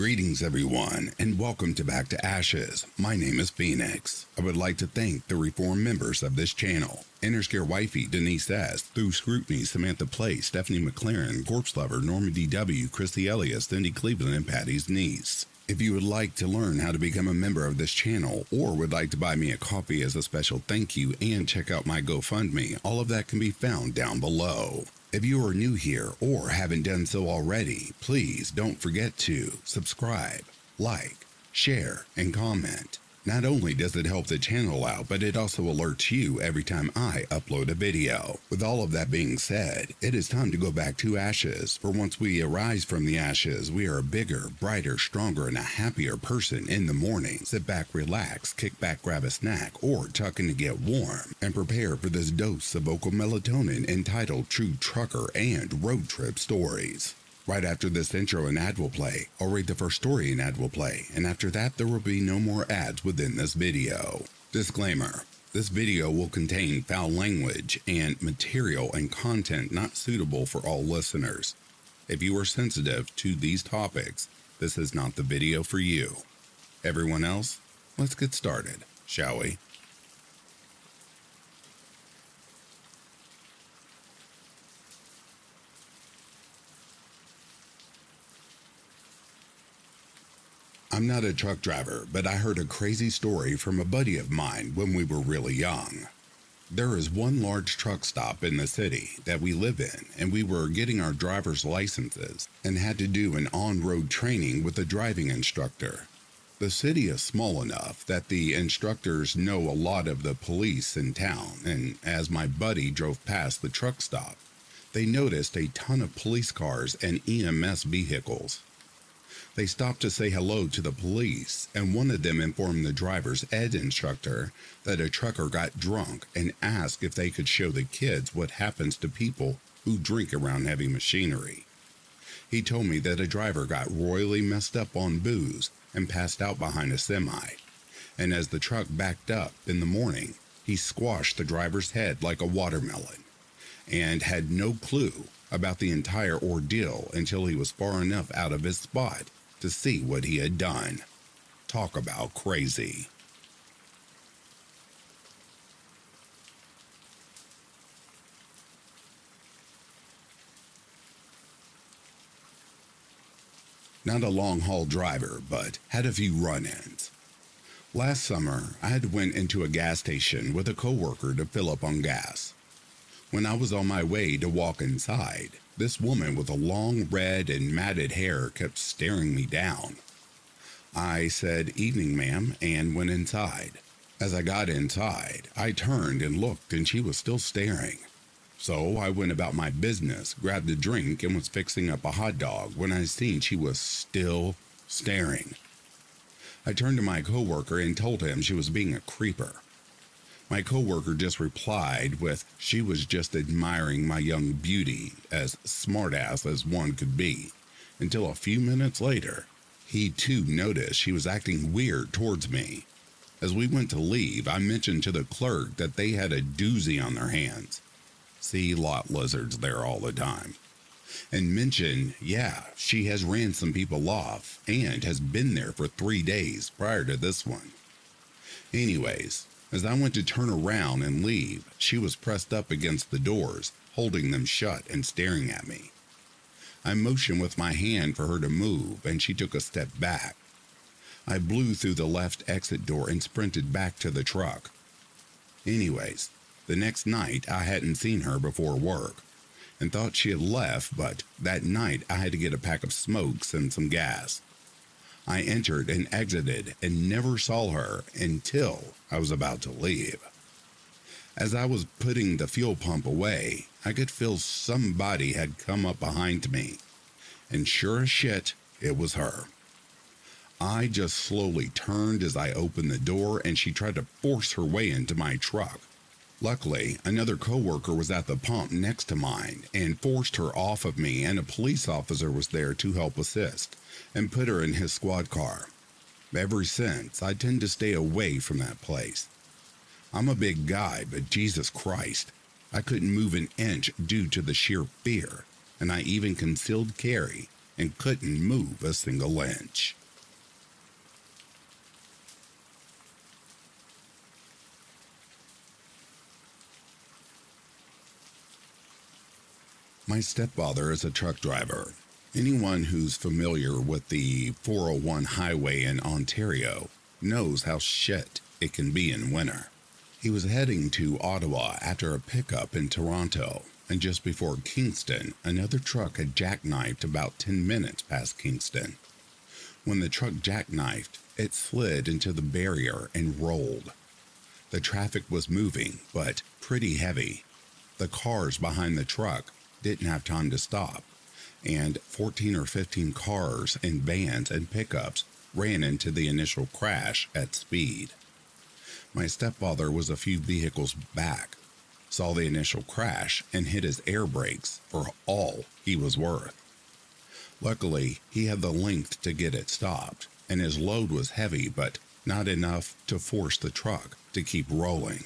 Greetings, everyone, and welcome to Back to Ashes. My name is Phoenix. I would like to thank the reform members of this channel Interscare Wifey, Denise S., Through Scrutiny, Samantha Place, Stephanie McLaren, Corpse Lover, Norman D.W., Christy Elias, Cindy Cleveland, and Patty's niece. If you would like to learn how to become a member of this channel or would like to buy me a coffee as a special thank you and check out my GoFundMe, all of that can be found down below. If you are new here or haven't done so already, please don't forget to subscribe, like, share, and comment. Not only does it help the channel out, but it also alerts you every time I upload a video. With all of that being said, it is time to go back to ashes, for once we arise from the ashes, we are a bigger, brighter, stronger, and a happier person in the morning. Sit back, relax, kick back, grab a snack, or tuck in to get warm, and prepare for this dose of vocal melatonin entitled True Trucker and Road Trip Stories. Right after this intro, an ad will play. I'll read the first story an ad will play, and after that, there will be no more ads within this video. Disclaimer This video will contain foul language and material and content not suitable for all listeners. If you are sensitive to these topics, this is not the video for you. Everyone else, let's get started, shall we? I'm not a truck driver, but I heard a crazy story from a buddy of mine when we were really young. There is one large truck stop in the city that we live in, and we were getting our driver's licenses and had to do an on road training with a driving instructor. The city is small enough that the instructors know a lot of the police in town, and as my buddy drove past the truck stop, they noticed a ton of police cars and EMS vehicles. They stopped to say hello to the police, and one of them informed the driver's ed instructor that a trucker got drunk and asked if they could show the kids what happens to people who drink around heavy machinery. He told me that a driver got royally messed up on booze and passed out behind a semi, and as the truck backed up in the morning, he squashed the driver's head like a watermelon and had no clue about the entire ordeal until he was far enough out of his spot to see what he had done. Talk about crazy. Not a long haul driver, but had a few run ins. Last summer, I had went into a gas station with a coworker to fill up on gas. When I was on my way to walk inside, this woman with a long red and matted hair kept staring me down. I said, Evening, ma'am, and went inside. As I got inside, I turned and looked, and she was still staring. So I went about my business, grabbed a drink, and was fixing up a hot dog when I seen she was still staring. I turned to my coworker and told him she was being a creeper. My coworker just replied with, she was just admiring my young beauty, as smartass as one could be, until a few minutes later, he too noticed she was acting weird towards me. As we went to leave, I mentioned to the clerk that they had a doozy on their hands. See lot lizards there all the time. And mention, yeah, she has ran some people off and has been there for three days prior to this one. Anyways, as I went to turn around and leave, she was pressed up against the doors, holding them shut and staring at me. I motioned with my hand for her to move, and she took a step back. I blew through the left exit door and sprinted back to the truck. Anyways, the next night I hadn't seen her before work and thought she had left, but that night I had to get a pack of smokes and some gas. I entered and exited and never saw her until I was about to leave. As I was putting the fuel pump away, I could feel somebody had come up behind me. And sure as shit, it was her. I just slowly turned as I opened the door and she tried to force her way into my truck. Luckily, another coworker was at the pump next to mine and forced her off of me and a police officer was there to help assist and put her in his squad car. Ever since, I tend to stay away from that place. I'm a big guy, but Jesus Christ, I couldn't move an inch due to the sheer fear, and I even concealed carry and couldn't move a single inch. My stepfather is a truck driver. Anyone who's familiar with the 401 highway in Ontario knows how shit it can be in winter. He was heading to Ottawa after a pickup in Toronto, and just before Kingston, another truck had jackknifed about 10 minutes past Kingston. When the truck jackknifed, it slid into the barrier and rolled. The traffic was moving, but pretty heavy. The cars behind the truck didn't have time to stop, and 14 or 15 cars and vans and pickups ran into the initial crash at speed. My stepfather was a few vehicles back, saw the initial crash, and hit his air brakes for all he was worth. Luckily, he had the length to get it stopped, and his load was heavy, but not enough to force the truck to keep rolling.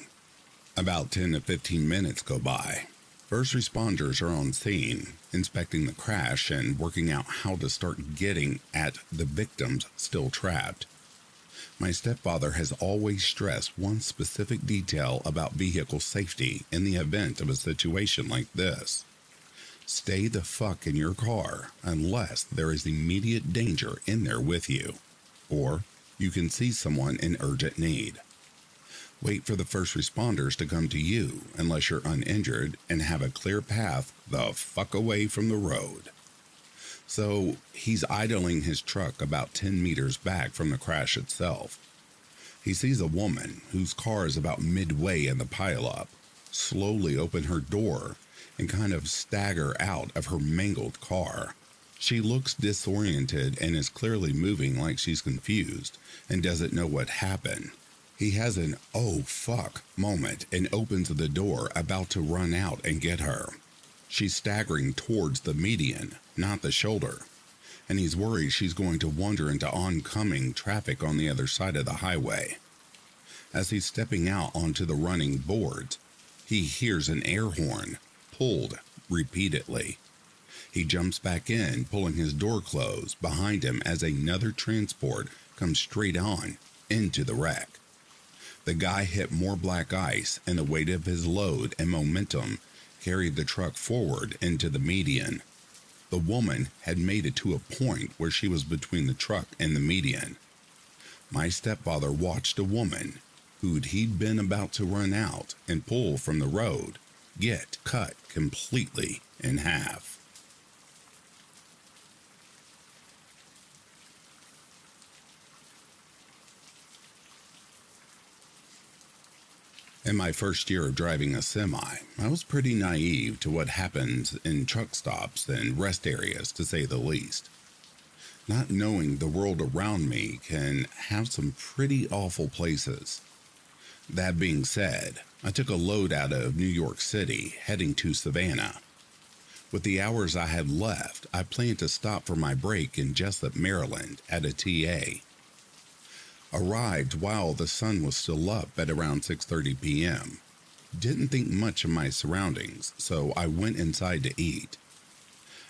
About 10 to 15 minutes go by, First responders are on scene, inspecting the crash and working out how to start getting at the victims still trapped. My stepfather has always stressed one specific detail about vehicle safety in the event of a situation like this. Stay the fuck in your car unless there is immediate danger in there with you, or you can see someone in urgent need. Wait for the first responders to come to you unless you're uninjured and have a clear path the fuck away from the road. So he's idling his truck about 10 meters back from the crash itself. He sees a woman whose car is about midway in the pileup slowly open her door and kind of stagger out of her mangled car. She looks disoriented and is clearly moving like she's confused and doesn't know what happened. He has an oh fuck moment and opens the door, about to run out and get her. She's staggering towards the median, not the shoulder, and he's worried she's going to wander into oncoming traffic on the other side of the highway. As he's stepping out onto the running boards, he hears an air horn pulled repeatedly. He jumps back in, pulling his door closed behind him as another transport comes straight on into the wreck. The guy hit more black ice, and the weight of his load and momentum carried the truck forward into the median. The woman had made it to a point where she was between the truck and the median. My stepfather watched a woman who'd he'd been about to run out and pull from the road get cut completely in half. In my first year of driving a semi, I was pretty naive to what happens in truck stops and rest areas, to say the least. Not knowing the world around me can have some pretty awful places. That being said, I took a load out of New York City heading to Savannah. With the hours I had left, I planned to stop for my break in Jessup, Maryland at a TA Arrived while the sun was still up at around 6:30 p.m. Didn't think much of my surroundings, so I went inside to eat.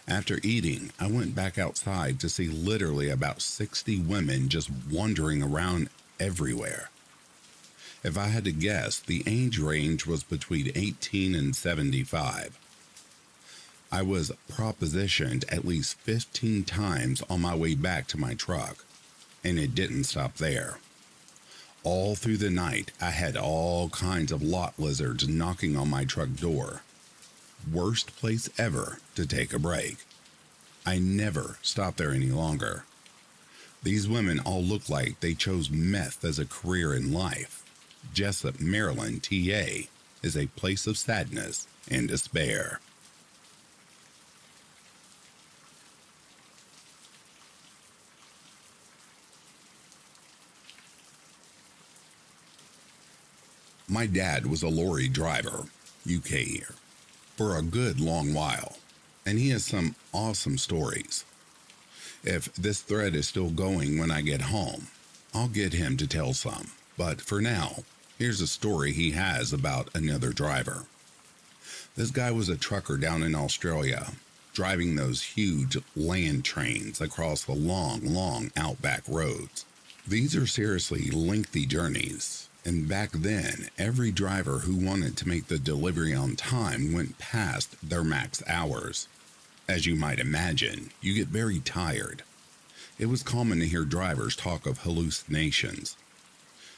After eating, I went back outside to see literally about 60 women just wandering around everywhere. If I had to guess, the age range was between 18 and 75. I was propositioned at least 15 times on my way back to my truck and it didn't stop there. All through the night, I had all kinds of lot lizards knocking on my truck door. Worst place ever to take a break. I never stopped there any longer. These women all look like they chose meth as a career in life. Jessup, Maryland, TA, is a place of sadness and despair. My dad was a lorry driver, UK here, for a good long while, and he has some awesome stories. If this thread is still going when I get home, I'll get him to tell some. But for now, here's a story he has about another driver. This guy was a trucker down in Australia. driving those huge land trains across the long, long outback roads. These are seriously lengthy journeys, and back then, every driver who wanted to make the delivery on time went past their max hours. As you might imagine, you get very tired. It was common to hear drivers talk of hallucinations.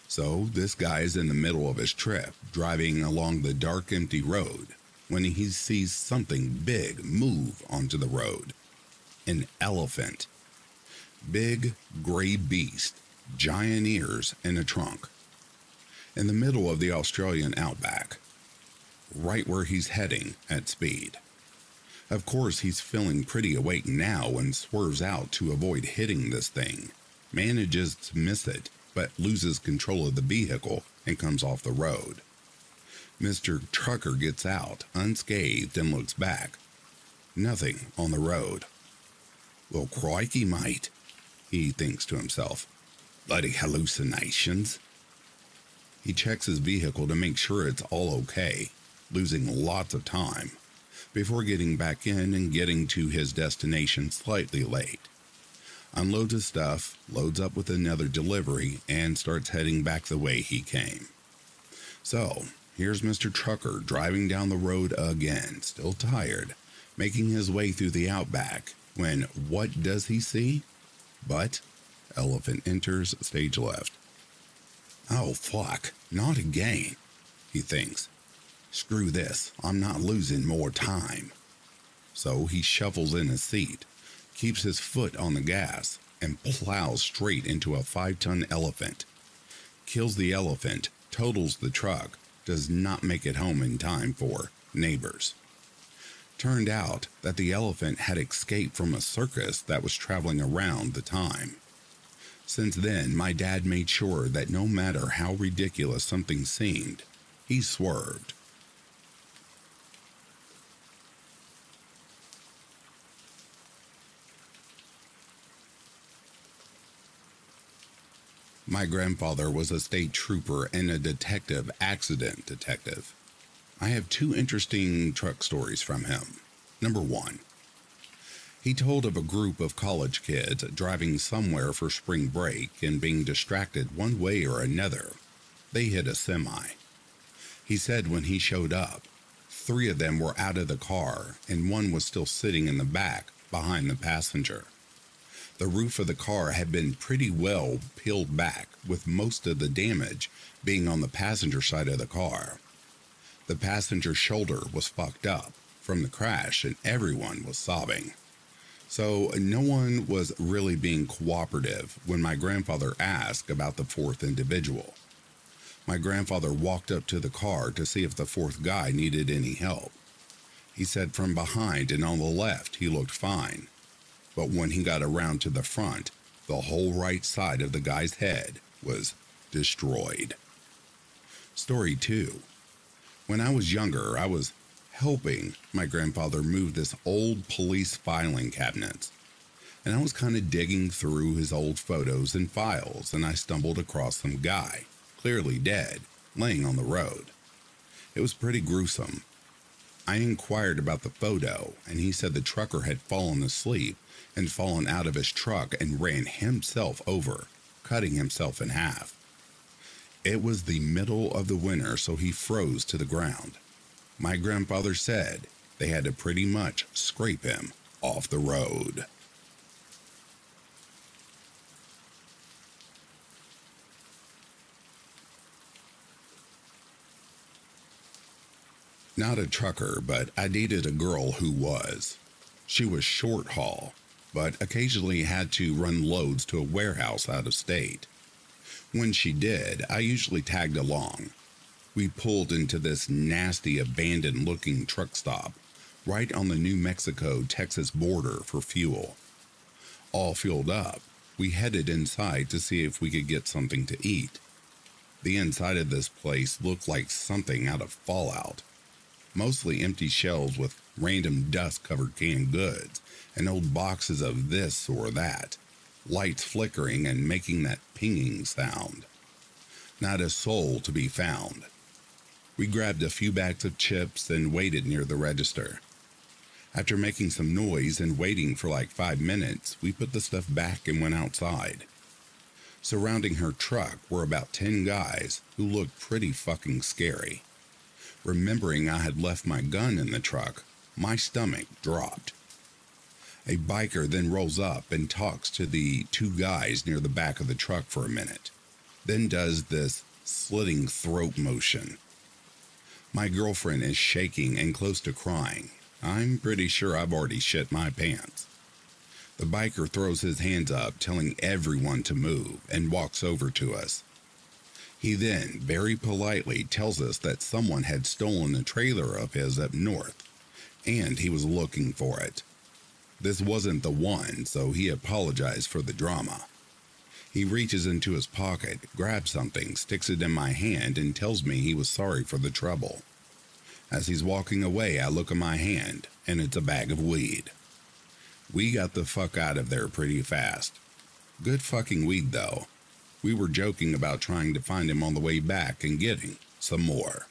So, this guy is in the middle of his trip, driving along the dark, empty road, when he sees something big move onto the road an elephant. Big, gray beast, giant ears, and a trunk. In the middle of the Australian outback, right where he's heading at speed. Of course, he's feeling pretty awake now and swerves out to avoid hitting this thing. Manages to miss it, but loses control of the vehicle and comes off the road. Mr. Trucker gets out unscathed and looks back. Nothing on the road. Well, crikey, mate, he thinks to himself. Bloody hallucinations. He checks his vehicle to make sure it's all okay, losing lots of time before getting back in and getting to his destination slightly late. Unloads his stuff, loads up with another delivery, and starts heading back the way he came. So, here's Mr. Trucker driving down the road again, still tired, making his way through the outback, when what does he see? But elephant enters stage left. Oh, fuck, not again, he thinks. Screw this, I'm not losing more time. So he shuffles in his seat, keeps his foot on the gas, and plows straight into a five ton elephant. Kills the elephant, totals the truck, does not make it home in time for neighbors. Turned out that the elephant had escaped from a circus that was traveling around the time. Since then, my dad made sure that no matter how ridiculous something seemed, he swerved My grandfather was a state trooper and a detective, accident detective. I have two interesting truck stories from him. Number one, he told of a group of college kids driving somewhere for spring break and being distracted one way or another. They hit a semi. He said when he showed up, three of them were out of the car and one was still sitting in the back behind the passenger. The roof of the car had been pretty well peeled back, with most of the damage being on the passenger side of the car. The passenger's shoulder was fucked up from the crash, and everyone was sobbing. So, no one was really being cooperative when my grandfather asked about the fourth individual. My grandfather walked up to the car to see if the fourth guy needed any help. He said from behind and on the left he looked fine, but when he got around to the front, the whole right side of the guy's head was destroyed. Story 2 When I was younger, I was helping my grandfather move this old police filing cabinet. And I was kind of digging through his old photos and files, and I stumbled across some guy, clearly dead, laying on the road. It was pretty gruesome. I inquired about the photo, and he said the trucker had fallen asleep and fallen out of his truck and ran himself over, cutting himself in half. It was the middle of the winter, so he froze to the ground. My grandfather said they had to pretty much scrape him off the road. Not a trucker, but I dated a girl who was. She was short haul, but occasionally had to run loads to a warehouse out of state. When she did, I usually tagged along. We pulled into this nasty, abandoned looking truck stop right on the New Mexico Texas border for fuel. All fueled up, we headed inside to see if we could get something to eat. The inside of this place looked like something out of Fallout mostly empty shelves with random dust covered canned goods and old boxes of this or that, lights flickering and making that pinging sound. Not a soul to be found. We grabbed a few bags of chips and waited near the register. After making some noise and waiting for like five minutes, we put the stuff back and went outside. Surrounding her truck were about 10 guys who looked pretty fucking scary. Remembering I had left my gun in the truck, my stomach dropped. A biker then rolls up and talks to the two guys near the back of the truck for a minute, then does this slitting throat motion. My girlfriend is shaking and close to crying. I'm pretty sure I've already shit my pants. The biker throws his hands up, telling everyone to move, and walks over to us. He then, very politely, tells us that someone had stolen a trailer of his up north, and he was looking for it. This wasn't the one, so he apologized for the drama. He reaches into his pocket, grabs something, sticks it in my hand, and tells me he was sorry for the trouble. As he's walking away, I look at my hand, and it's a bag of weed. We got the fuck out of there pretty fast. Good fucking weed, though. We were joking about trying to find him on the way back and getting some more.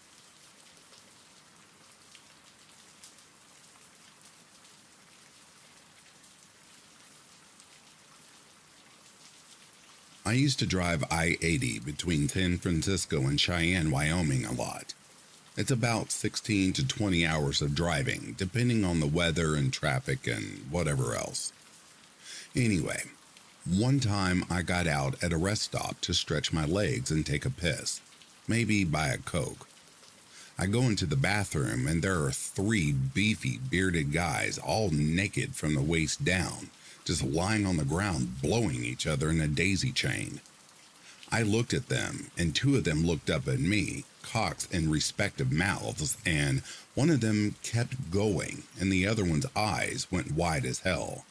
I used to drive I 80 between San Francisco and Cheyenne, Wyoming a lot. It's about 16 to 20 hours of driving, depending on the weather and traffic and whatever else. Anyway, one time I got out at a rest stop to stretch my legs and take a piss, maybe buy a Coke. I go into the bathroom and there are three beefy, bearded guys, all naked from the waist down, just lying on the ground, blowing each other in a daisy chain. I looked at them, and two of them looked up at me, cocks in respective mouths, and one of them kept going, and the other one's eyes went wide as hell.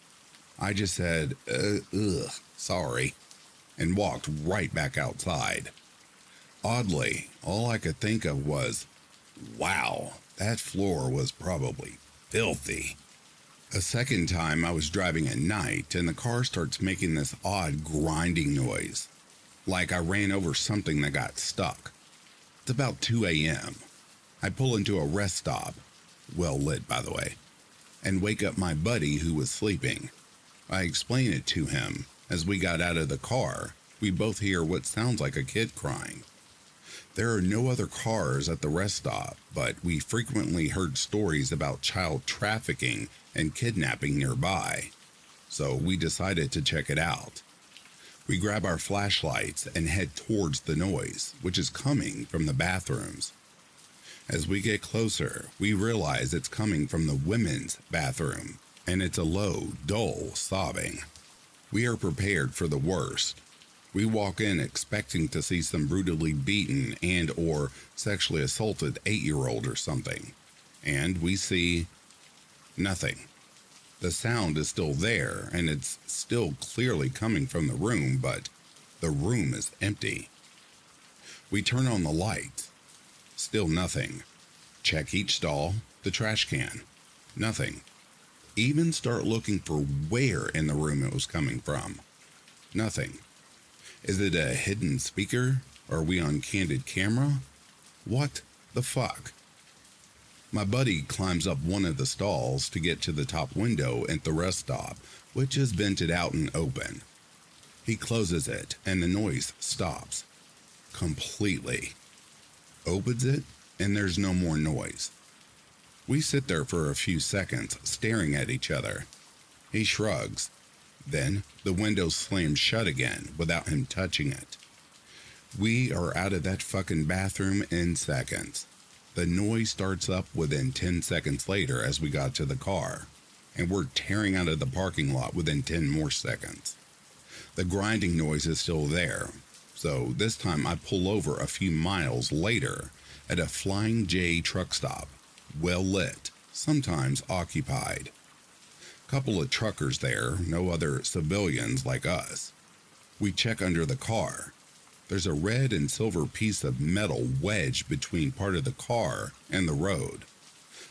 I just said, uh, ugh, sorry, and walked right back outside. Oddly, all I could think of was, wow, that floor was probably filthy. A second time, I was driving at night and the car starts making this odd grinding noise, like I ran over something that got stuck. It's about 2 a.m. I pull into a rest stop, well lit by the way, and wake up my buddy who was sleeping. I explain it to him. As we got out of the car, we both hear what sounds like a kid crying. There are no other cars at the rest stop, but we frequently heard stories about child trafficking and kidnapping nearby, so we decided to check it out. We grab our flashlights and head towards the noise, which is coming from the bathrooms. As we get closer, we realize it's coming from the women's bathroom, and it's a low, dull sobbing. We are prepared for the worst, we walk in expecting to see some brutally beaten and or sexually assaulted 8-year-old or something. And we see nothing. The sound is still there and it's still clearly coming from the room, but the room is empty. We turn on the light. Still nothing. Check each stall, the trash can. Nothing. Even start looking for where in the room it was coming from. Nothing. Is it a hidden speaker? Are we on candid camera? What the fuck? My buddy climbs up one of the stalls to get to the top window at the rest stop, which is vented out and open. He closes it, and the noise stops completely. Opens it, and there's no more noise. We sit there for a few seconds, staring at each other. He shrugs, then the window slams shut again without him touching it. We are out of that fucking bathroom in seconds. The noise starts up within 10 seconds later as we got to the car, and we're tearing out of the parking lot within 10 more seconds. The grinding noise is still there, so this time I pull over a few miles later at a Flying J truck stop, well lit, sometimes occupied. Couple of truckers there, no other civilians like us. We check under the car. There's a red and silver piece of metal wedged between part of the car and the road,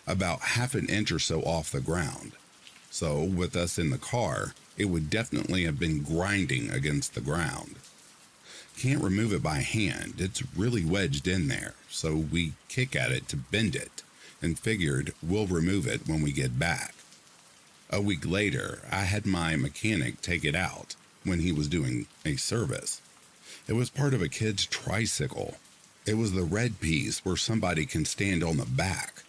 about half an inch or so off the ground. So, with us in the car, it would definitely have been grinding against the ground. Can't remove it by hand, it's really wedged in there, so we kick at it to bend it and figured we'll remove it when we get back. A week later, I had my mechanic take it out when he was doing a service. It was part of a kid's tricycle. It was the red piece where somebody can stand on the back.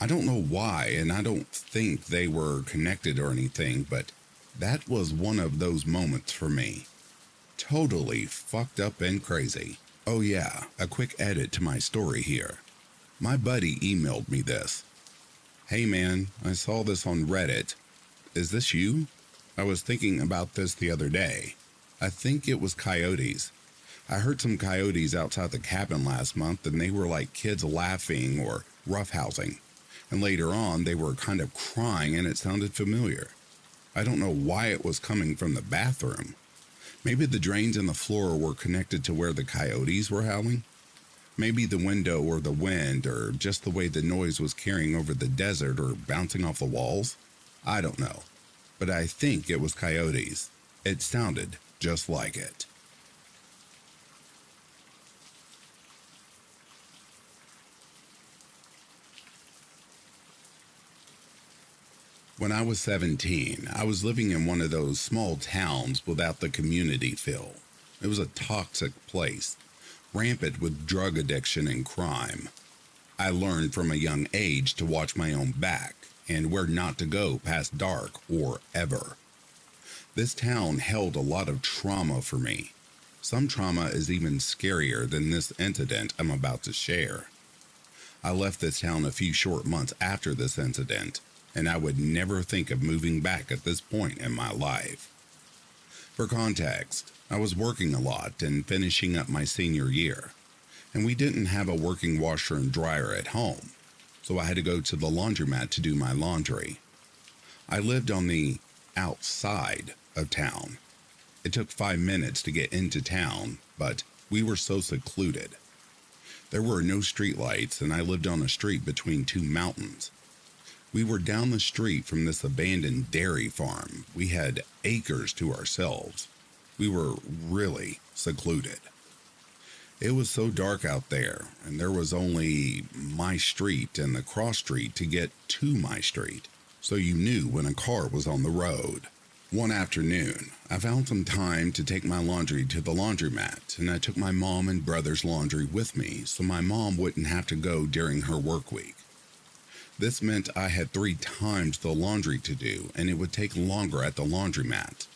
I don't know why, and I don't think they were connected or anything, but that was one of those moments for me. Totally fucked up and crazy. Oh, yeah, a quick edit to my story here. My buddy emailed me this. Hey man, I saw this on Reddit. Is this you? I was thinking about this the other day. I think it was coyotes. I heard some coyotes outside the cabin last month and they were like kids laughing or roughhousing. And later on, they were kind of crying and it sounded familiar. I don't know why it was coming from the bathroom. Maybe the drains in the floor were connected to where the coyotes were howling. Maybe the window or the wind or just the way the noise was carrying over the desert or bouncing off the walls. I don't know. But I think it was coyotes. It sounded just like it. When I was 17, I was living in one of those small towns without the community feel. It was a toxic place, rampant with drug addiction and crime. I learned from a young age to watch my own back and where not to go past dark or ever. This town held a lot of trauma for me. Some trauma is even scarier than this incident I'm about to share. I left this town a few short months after this incident and I would never think of moving back at this point in my life. For context, I was working a lot and finishing up my senior year, and we didn't have a working washer and dryer at home, so I had to go to the laundromat to do my laundry. I lived on the outside of town. It took five minutes to get into town, but we were so secluded. There were no streetlights, and I lived on a street between two mountains, we were down the street from this abandoned dairy farm. We had acres to ourselves. We were really secluded. It was so dark out there, and there was only my street and the cross street to get to my street, so you knew when a car was on the road. One afternoon, I found some time to take my laundry to the laundromat, and I took my mom and brother's laundry with me so my mom wouldn't have to go during her work week. This meant I had three times the laundry to do, and it would take longer at the laundromat.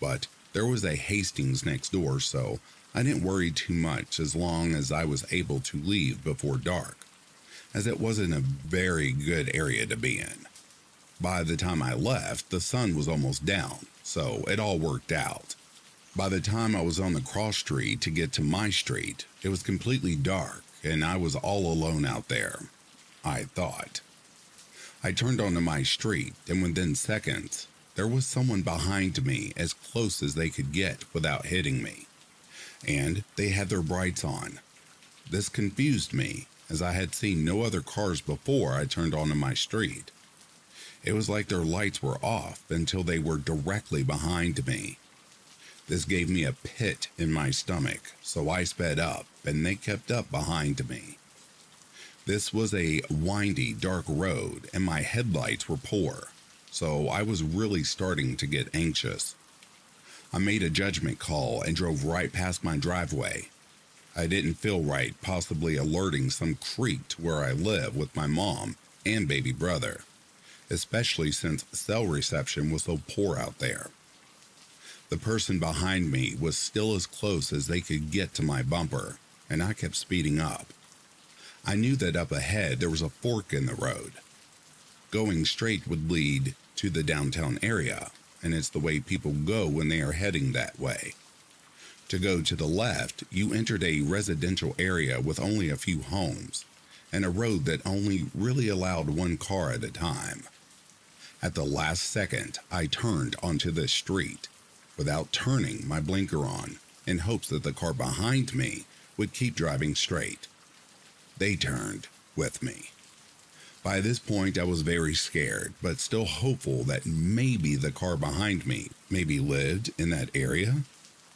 But there was a Hastings next door, so I didn't worry too much as long as I was able to leave before dark, as it wasn't a very good area to be in. By the time I left, the sun was almost down, so it all worked out. By the time I was on the cross street to get to my street, it was completely dark and I was all alone out there. I thought. I turned onto my street, and within seconds, there was someone behind me as close as they could get without hitting me. And they had their brights on. This confused me, as I had seen no other cars before I turned onto my street. It was like their lights were off until they were directly behind me. This gave me a pit in my stomach, so I sped up, and they kept up behind me. This was a windy, dark road, and my headlights were poor, so I was really starting to get anxious. I made a judgment call and drove right past my driveway. I didn't feel right, possibly alerting some creep to where I live with my mom and baby brother, especially since cell reception was so poor out there. The person behind me was still as close as they could get to my bumper, and I kept speeding up. I knew that up ahead there was a fork in the road. Going straight would lead to the downtown area, and it's the way people go when they are heading that way. To go to the left, you entered a residential area with only a few homes and a road that only really allowed one car at a time. At the last second, I turned onto the street without turning my blinker on in hopes that the car behind me would keep driving straight. They turned with me. By this point, I was very scared, but still hopeful that maybe the car behind me maybe lived in that area.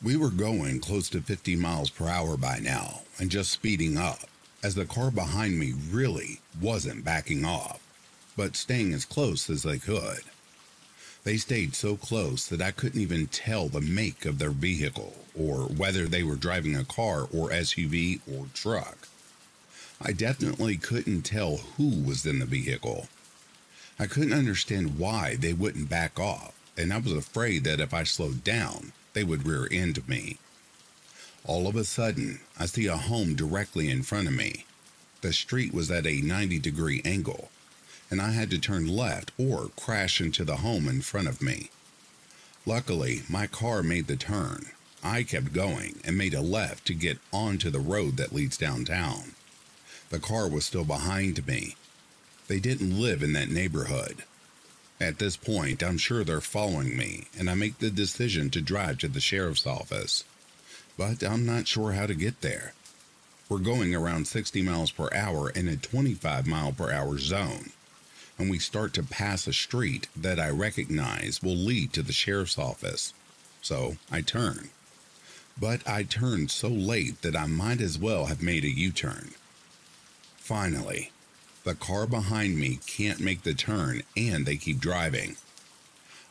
We were going close to 50 miles per hour by now and just speeding up, as the car behind me really wasn't backing off, but staying as close as they could. They stayed so close that I couldn't even tell the make of their vehicle or whether they were driving a car or SUV or truck. I definitely couldn't tell who was in the vehicle. I couldn't understand why they wouldn't back off, and I was afraid that if I slowed down, they would rear end me. All of a sudden, I see a home directly in front of me. The street was at a 90 degree angle, and I had to turn left or crash into the home in front of me. Luckily, my car made the turn. I kept going and made a left to get onto the road that leads downtown. The car was still behind me. They didn't live in that neighborhood. At this point, I'm sure they're following me, and I make the decision to drive to the sheriff's office. But I'm not sure how to get there. We're going around 60 miles per hour in a 25 mile per hour zone, and we start to pass a street that I recognize will lead to the sheriff's office. So I turn. But I turned so late that I might as well have made a U turn. Finally, the car behind me can't make the turn and they keep driving.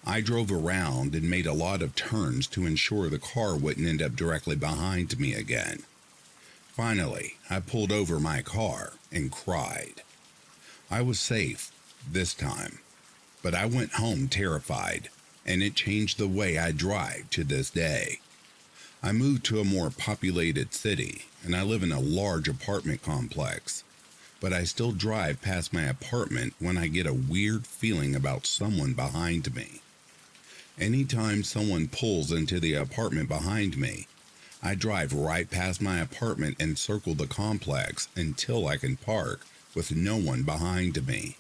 I drove around and made a lot of turns to ensure the car wouldn't end up directly behind me again. Finally, I pulled over my car and cried. I was safe this time, but I went home terrified, and it changed the way I drive to this day. I moved to a more populated city, and I live in a large apartment complex but I still drive past my apartment when I get a weird feeling about someone behind me. Anytime someone pulls into the apartment behind me, I drive right past my apartment and circle the complex until I can park with no one behind me.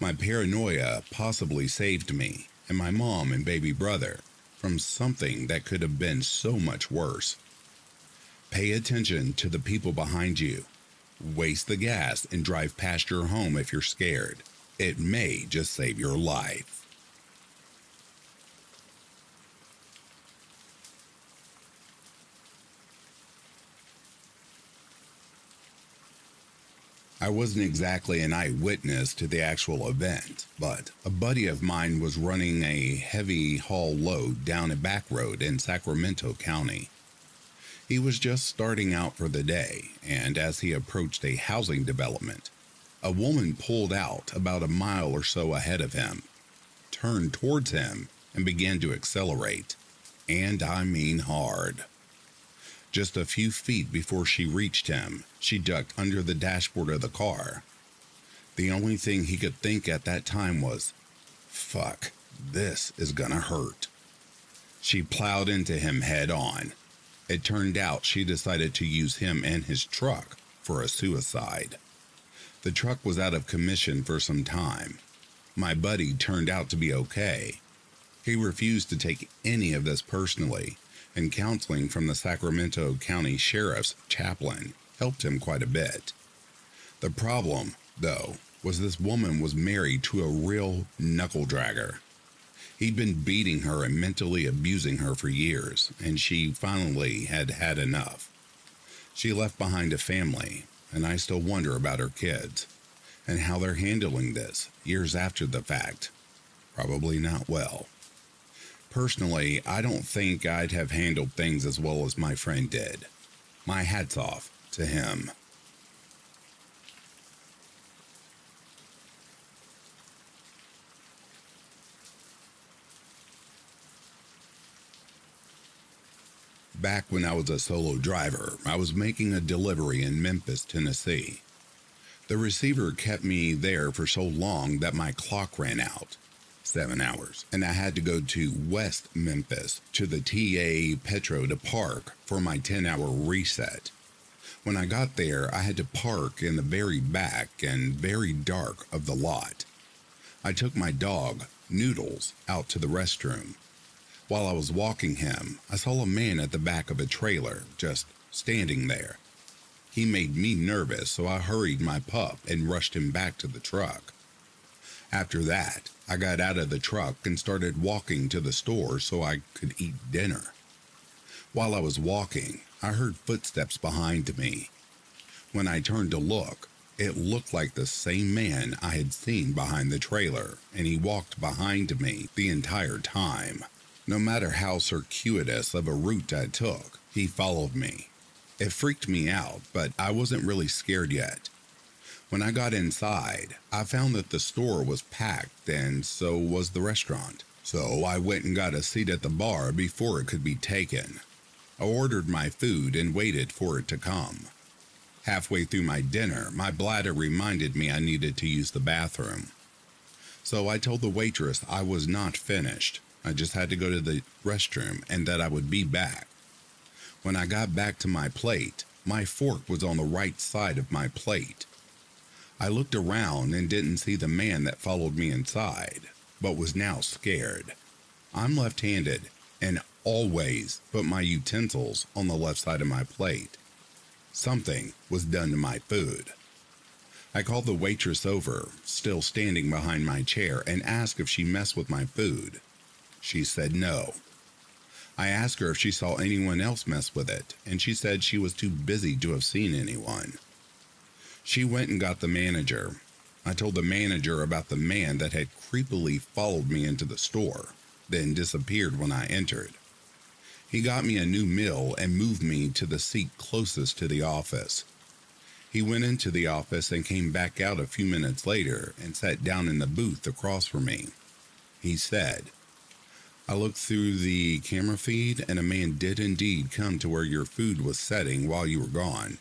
My paranoia possibly saved me and my mom and baby brother from something that could have been so much worse. Pay attention to the people behind you Waste the gas and drive past your home if you're scared. It may just save your life. I wasn't exactly an eyewitness to the actual event, but a buddy of mine was running a heavy haul load down a back road in Sacramento County. He was just starting out for the day, and as he approached a housing development, a woman pulled out about a mile or so ahead of him, turned towards him, and began to accelerate. And I mean hard. Just a few feet before she reached him, she ducked under the dashboard of the car. The only thing he could think at that time was, fuck, this is gonna hurt. She plowed into him head on, it turned out she decided to use him and his truck for a suicide. The truck was out of commission for some time. My buddy turned out to be okay. He refused to take any of this personally, and counseling from the Sacramento County Sheriff's chaplain helped him quite a bit. The problem, though, was this woman was married to a real knuckle dragger. He'd been beating her and mentally abusing her for years, and she finally had had enough. She left behind a family, and I still wonder about her kids and how they're handling this years after the fact. Probably not well. Personally, I don't think I'd have handled things as well as my friend did. My hat's off to him. Back when I was a solo driver, I was making a delivery in Memphis, Tennessee. The receiver kept me there for so long that my clock ran out seven hours, and I had to go to West Memphis to the TA Petro to park for my 10 hour reset. When I got there, I had to park in the very back and very dark of the lot. I took my dog, Noodles, out to the restroom while I was walking him, I saw a man at the back of a trailer, just standing there. He made me nervous, so I hurried my pup and rushed him back to the truck. After that, I got out of the truck and started walking to the store so I could eat dinner. While I was walking, I heard footsteps behind me. When I turned to look, It looked like the same man I had seen behind the trailer, and he walked behind me the entire time. No matter how circuitous of a route I took, he followed me. It freaked me out, but I wasn't really scared yet. When I got inside, I found that the store was packed and so was the restaurant. So I went and got a seat at the bar before it could be taken. I ordered my food and waited for it to come. Halfway through my dinner, my bladder reminded me I needed to use the bathroom. So I told the waitress I was not finished. I just had to go to the restroom and that I would be back. When I got back to my plate, my fork was on the right side of my plate. I looked around and didn't see the man that followed me inside, but was now scared. I'm left handed and always put my utensils on the left side of my plate. Something was done to my food. I called the waitress over, still standing behind my chair, and asked if she messed with my food. She said no. I asked her if she saw anyone else mess with it, and she said she was too busy to have seen anyone. She went and got the manager. I told the manager about the man that had creepily followed me into the store, then disappeared when I entered. He got me a new meal and moved me to the seat closest to the office. He went into the office and came back out a few minutes later and sat down in the booth across from me. He said, I looked through the camera feed and a man did indeed come to where your food was setting while you were gone.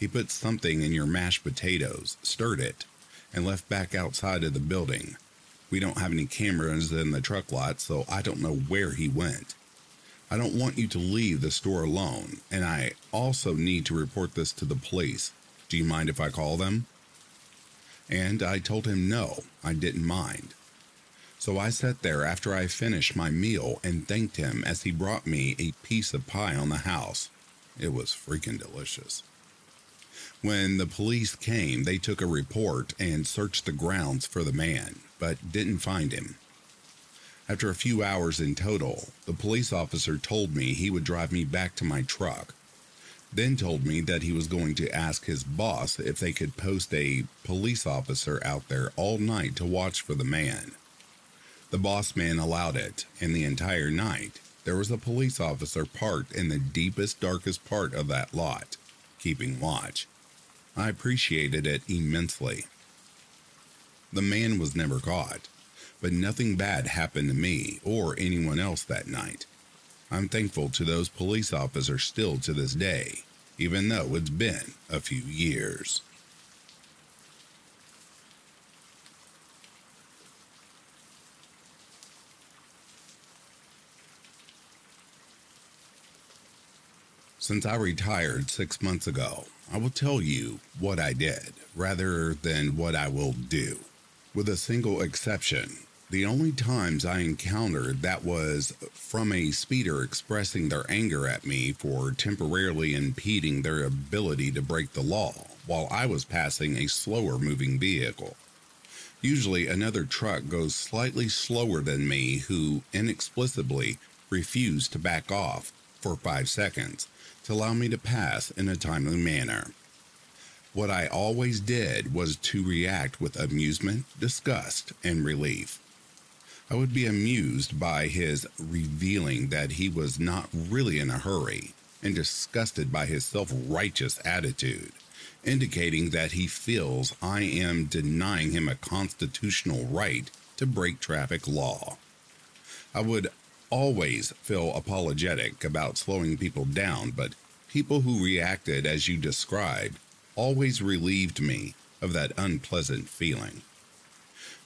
He put something in your mashed potatoes, stirred it, and left back outside of the building. We don't have any cameras in the truck lot, so I don't know where he went. I don't want you to leave the store alone, and I also need to report this to the police. Do you mind if I call them? And I told him no, I didn't mind. So I sat there after I finished my meal and thanked him as he brought me a piece of pie on the house. It was freaking delicious. When the police came, they took a report and searched the grounds for the man, but didn't find him. After a few hours in total, the police officer told me he would drive me back to my truck, then told me that he was going to ask his boss if they could post a police officer out there all night to watch for the man. The boss man allowed it, and the entire night there was a police officer parked in the deepest, darkest part of that lot, keeping watch. I appreciated it immensely. The man was never caught, but nothing bad happened to me or anyone else that night. I'm thankful to those police officers still to this day, even though it's been a few years. Since I retired six months ago, I will tell you what I did rather than what I will do. With a single exception, the only times I encountered that was from a speeder expressing their anger at me for temporarily impeding their ability to break the law while I was passing a slower moving vehicle. Usually, another truck goes slightly slower than me who inexplicably refused to back off for five seconds to allow me to pass in a timely manner. What I always did was to react with amusement, disgust, and relief. I would be amused by his revealing that he was not really in a hurry, and disgusted by his self righteous attitude, indicating that he feels I am denying him a constitutional right to break traffic law. I would always feel apologetic about slowing people down, but people who reacted as you described always relieved me of that unpleasant feeling.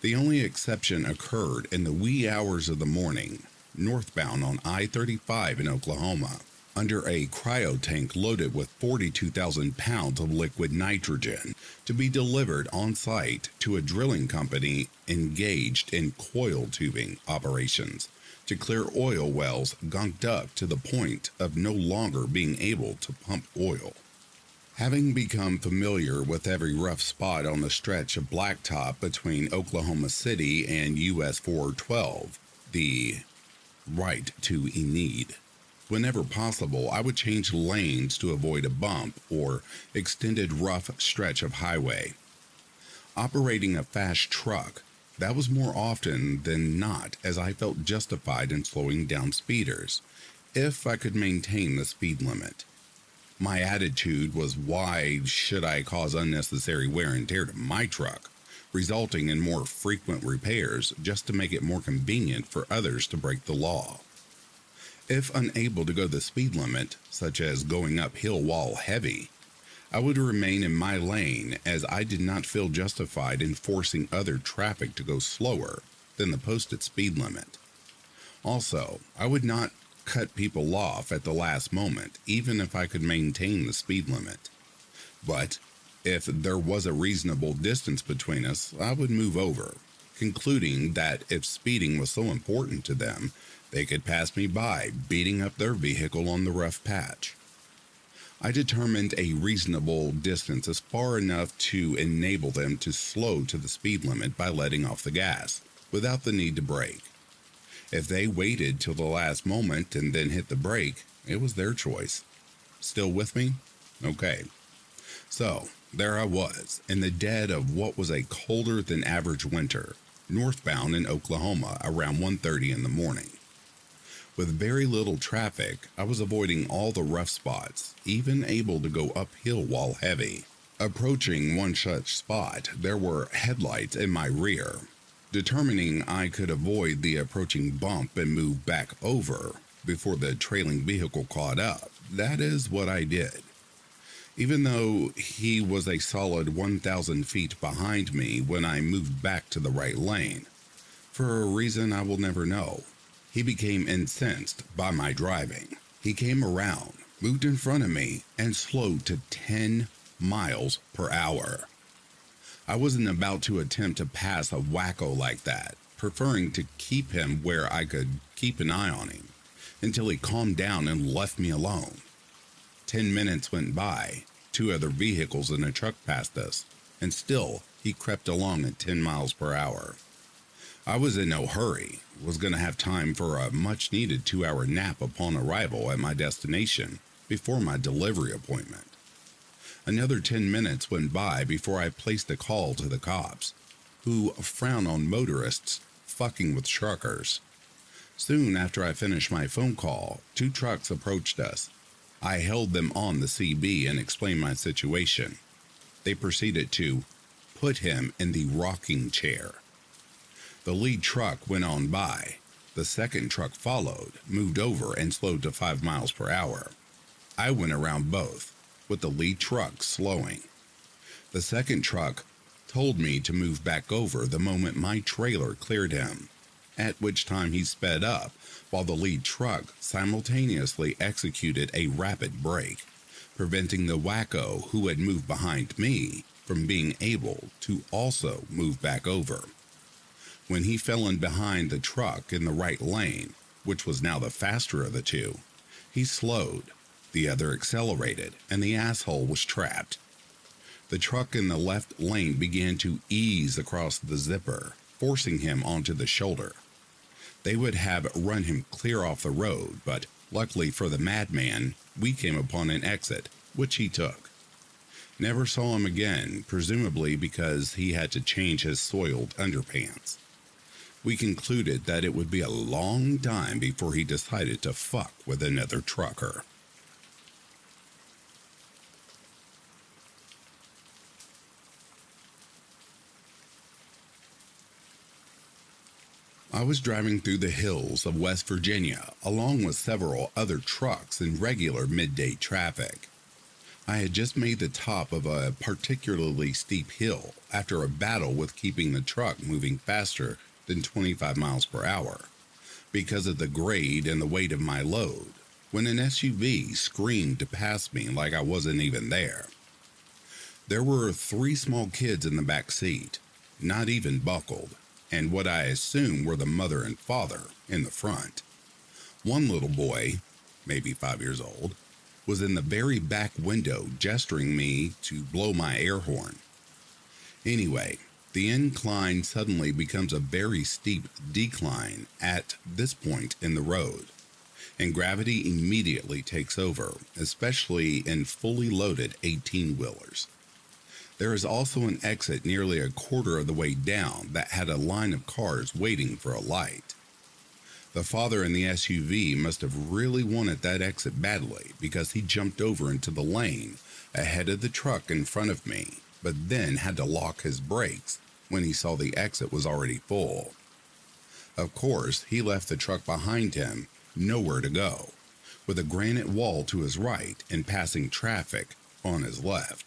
The only exception occurred in the wee hours of the morning, northbound on I 35 in Oklahoma, under a cryo tank loaded with 42,000 pounds of liquid nitrogen to be delivered on site to a drilling company engaged in coil tubing operations to clear oil wells gunked up to the point of no longer being able to pump oil. Having become familiar with every rough spot on the stretch of blacktop between Oklahoma City and US 412, the right to need. whenever possible, I would change lanes to avoid a bump or extended rough stretch of highway. Operating a fast truck, that was more often than not as I felt justified in slowing down speeders if I could maintain the speed limit. My attitude was why should I cause unnecessary wear and tear to my truck, resulting in more frequent repairs just to make it more convenient for others to break the law. If unable to go the speed limit, such as going uphill while heavy, I would remain in my lane as I did not feel justified in forcing other traffic to go slower than the posted speed limit. Also, I would not cut people off at the last moment, even if I could maintain the speed limit. But if there was a reasonable distance between us, I would move over, concluding that if speeding was so important to them, they could pass me by, beating up their vehicle on the rough patch. I determined a reasonable distance as far enough to enable them to slow to the speed limit by letting off the gas, without the need to brake. If they waited till the last moment and then hit the brake, it was their choice. Still with me? Okay. So, there I was, in the dead of what was a colder than average winter, northbound in Oklahoma around 1:30 in the morning. With very little traffic, I was avoiding all the rough spots, even able to go uphill while heavy. Approaching one such spot, there were headlights in my rear, Determining I could avoid the approaching bump and move back over before the trailing vehicle caught up, that is what I did. Even though he was a solid 1,000 feet behind me when I moved back to the right lane, for a reason I will never know, he became incensed by my driving. He came around, moved in front of me, and slowed to 10 miles per hour. I wasn't about to attempt to pass a wacko like that, preferring to keep him where I could keep an eye on him until he calmed down and left me alone. Ten minutes went by, two other vehicles and a truck passed us, and still he crept along at 10 miles per hour. I was in no hurry, was going to have time for a much needed two hour nap upon arrival at my destination before my delivery appointment. Another 10 minutes went by before I placed a call to the cops, who frown on motorists fucking with truckers. Soon after I finished my phone call, two trucks approached us. I held them on the CB and explained my situation. They proceeded to put him in the rocking chair. The lead truck went on by. The second truck followed, moved over, and slowed to 5 miles per hour. I went around both with the lead truck slowing. The second truck told me to move back over the moment my trailer cleared him, at which time he sped up while the lead truck simultaneously executed a rapid brake, preventing the wacko who had moved behind me from being able to also move back over. When he fell in behind the truck in the right lane, which was now the faster of the two, he slowed the other accelerated, and the asshole was trapped. The truck in the left lane began to ease across the zipper, forcing him onto the shoulder. They would have run him clear off the road, but luckily for the madman, we came upon an exit, which he took. Never saw him again, presumably because he had to change his soiled underpants. We concluded that it would be a long time before he decided to fuck with another trucker. I was driving through the hills of West Virginia along with several other trucks in regular midday traffic. I had just made the top of a particularly steep hill after a battle with keeping the truck moving faster than 25 miles per hour because of the grade and the weight of my load when an SUV screamed to pass me like I wasn't even there. There were three small kids in the back seat, not even buckled, and what I assume were the mother and father in the front. One little boy, maybe five years old, was in the very back window gesturing me to blow my air horn. Anyway, the incline suddenly becomes a very steep decline at this point in the road, and gravity immediately takes over, especially in fully loaded 18 wheelers. There is also an exit nearly a quarter of the way down that had a line of cars waiting for a light. The father in the SUV must have really wanted that exit badly because he jumped over into the lane ahead of the truck in front of me, but then had to lock his brakes when he saw the exit was already full. Of course, he left the truck behind him, nowhere to go, with a granite wall to his right and passing traffic on his left.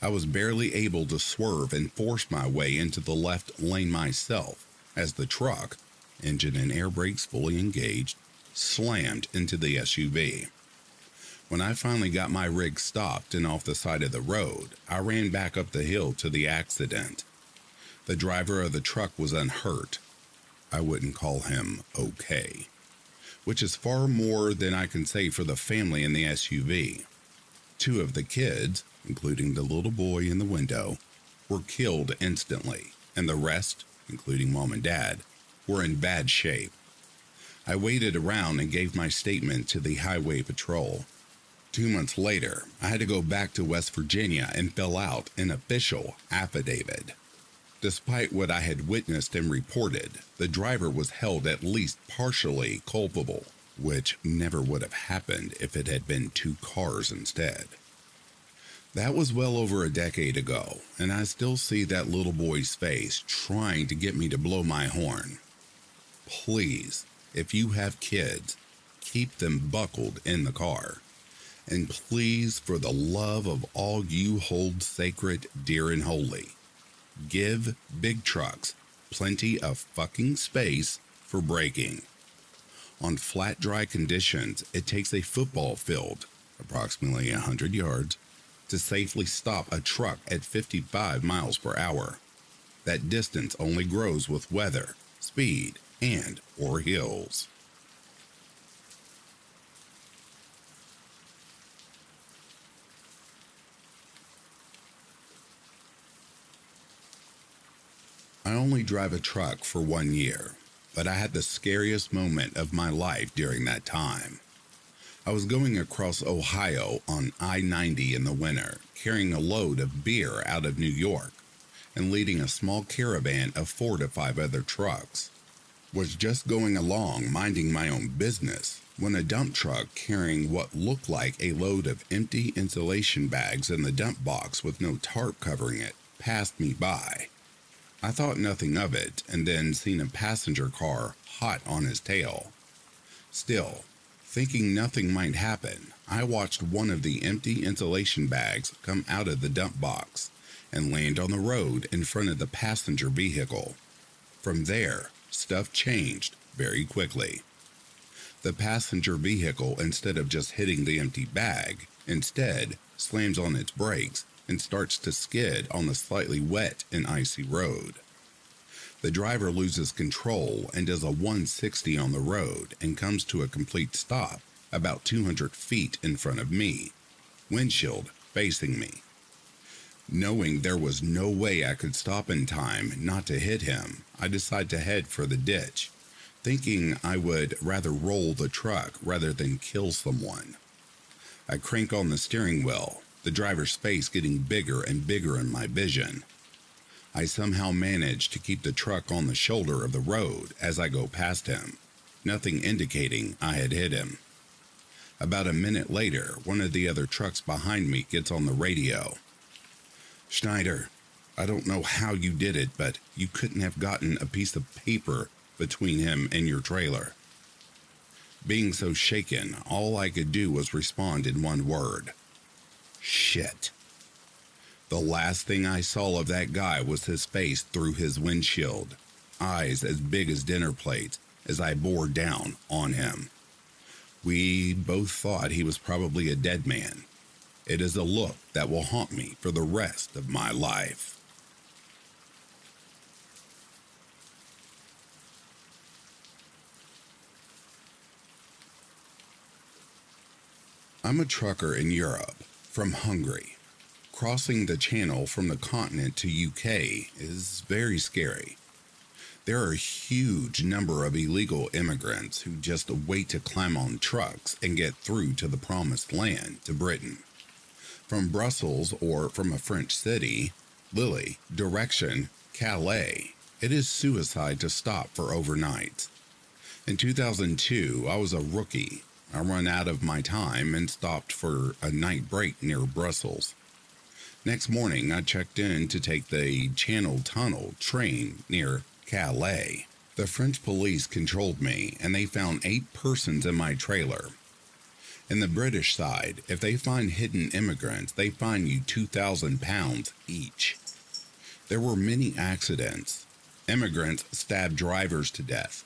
I was barely able to swerve and force my way into the left lane myself as the truck, engine and air brakes fully engaged, slammed into the SUV. When I finally got my rig stopped and off the side of the road, I ran back up the hill to the accident. The driver of the truck was unhurt. I wouldn't call him okay, which is far more than I can say for the family in the SUV. Two of the kids, including the little boy in the window, were killed instantly, and the rest, including mom and dad, were in bad shape. I waited around and gave my statement to the Highway Patrol. Two months later, I had to go back to West Virginia and fill out an official affidavit. Despite what I had witnessed and reported, the driver was held at least partially culpable, which never would have happened if it had been two cars instead. That was well over a decade ago, and I still see that little boy's face trying to get me to blow my horn please, if you have kids, keep them buckled in the car. And please, for the love of all you hold sacred, dear, and holy, give big trucks plenty of fucking space for braking. On flat, dry conditions, it takes a football field, approximately 100 yards, to safely stop a truck at 55 miles per hour. That distance only grows with weather, speed, and or hills. I only drive a truck for one year, but I had the scariest moment of my life during that time. I was going across Ohio on I 90 in the winter, carrying a load of beer out of New York and leading a small caravan of four to five other trucks was just going along minding my own business when a dump truck carrying what looked like a load of empty insulation bags in the dump box with no tarp covering it passed me by. I thought nothing of it and then seen a passenger car hot on his tail. Still, thinking nothing might happen, I watched one of the empty insulation bags come out of the dump box and land on the road in front of the passenger vehicle. From there, stuff changed very quickly. The passenger vehicle, instead of just hitting the empty bag, instead slams on its brakes and starts to skid on the slightly wet and icy road. The driver loses control and does a 160 on the road and comes to a complete stop about 200 feet in front of me, windshield facing me. Knowing there was no way I could stop in time not to hit him, I decide to head for the ditch, thinking I would rather roll the truck rather than kill someone. I crank on the steering wheel, the driver's face getting bigger and bigger in my vision. I somehow manage to keep the truck on the shoulder of the road as I go past him, nothing indicating I had hit him. About a minute later, one of the other trucks behind me gets on the radio. Schneider, I don't know how you did it, but you couldn't have gotten a piece of paper between him and your trailer. Being so shaken, all I could do was respond in one word shit. The last thing I saw of that guy was his face through his windshield, eyes as big as dinner plates as I bore down on him. We both thought he was probably a dead man, it is a look that will haunt me for the rest of my life. I'm a trucker in Europe, from Hungary. Crossing the channel from the continent to UK is very scary. There are a huge number of illegal immigrants who just wait to climb on trucks and get through to the promised land, to Britain. From Brussels or from a French city, Lille, direction, Calais, it is suicide to stop for overnight. In 2002, I was a rookie. I ran out of my time and stopped for a night break near Brussels. Next morning, I checked in to take the Channel Tunnel train near Calais. The French police controlled me and they found eight persons in my trailer. In the British side, if they find hidden immigrants, they fine you 2,000 pounds each. There were many accidents. Immigrants stabbed drivers to death.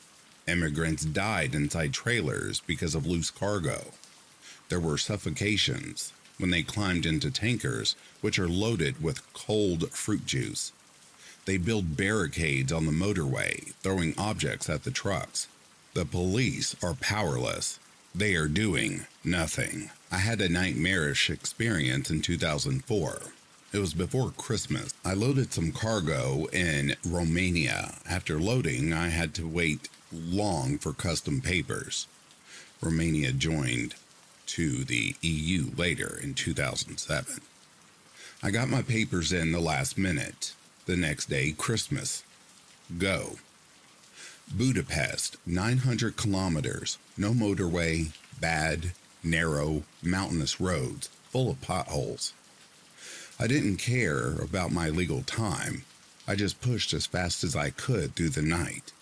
Immigrants died inside trailers because of loose cargo. There were suffocations when they climbed into tankers, which are loaded with cold fruit juice. They build barricades on the motorway, throwing objects at the trucks. The police are powerless. They are doing nothing. I had a nightmarish experience in 2004. It was before Christmas. I loaded some cargo in Romania. After loading, I had to wait long for custom papers. Romania joined to the EU later in 2007. I got my papers in the last minute. The next day, Christmas. Go. Budapest, 900 kilometers, no motorway, bad, narrow, mountainous roads, full of potholes. I didn't care about my legal time. I just pushed as fast as I could through the night.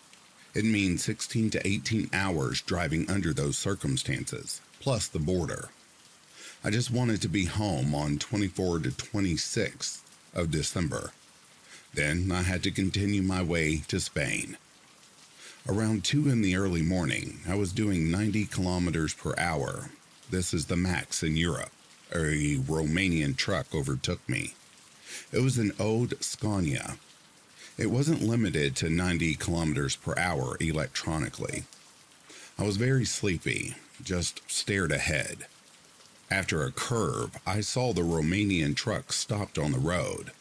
It means 16 to 18 hours driving under those circumstances, plus the border. I just wanted to be home on 24 to 26th of December. Then I had to continue my way to Spain. Around 2 in the early morning, I was doing 90 kilometers per hour. This is the max in Europe. A Romanian truck overtook me. It was an old Scania. It wasn't limited to 90 kilometers per hour electronically. I was very sleepy, just stared ahead. After a curve, I saw the Romanian truck stopped on the road.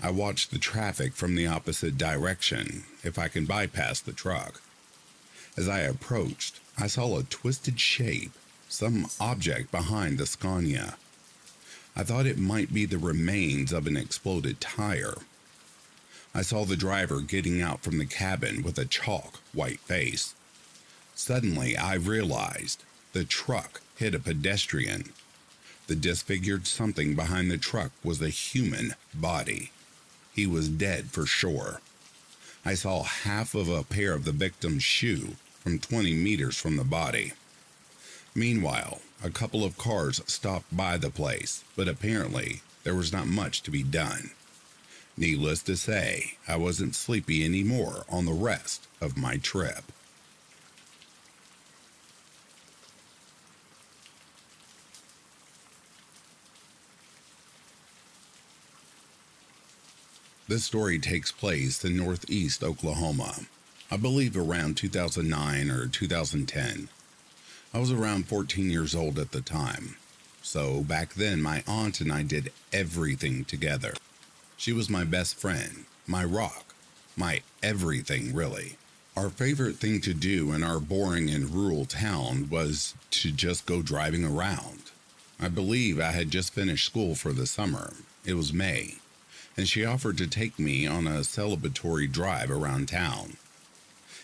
I watched the traffic from the opposite direction, if I can bypass the truck. As I approached, I saw a twisted shape, some object behind the Scania. I thought it might be the remains of an exploded tire. I saw the driver getting out from the cabin with a chalk white face. Suddenly, I realized the truck hit a pedestrian. The disfigured something behind the truck was a human body. He was dead for sure. I saw half of a pair of the victim's shoe from 20 meters from the body. Meanwhile, a couple of cars stopped by the place, but apparently there was not much to be done. Needless to say, I wasn't sleepy anymore on the rest of my trip. This story takes place in northeast Oklahoma, I believe around 2009 or 2010. I was around 14 years old at the time, so back then my aunt and I did everything together. She was my best friend, my rock, my everything, really. Our favorite thing to do in our boring and rural town was to just go driving around. I believe I had just finished school for the summer. It was May and she offered to take me on a celebratory drive around town.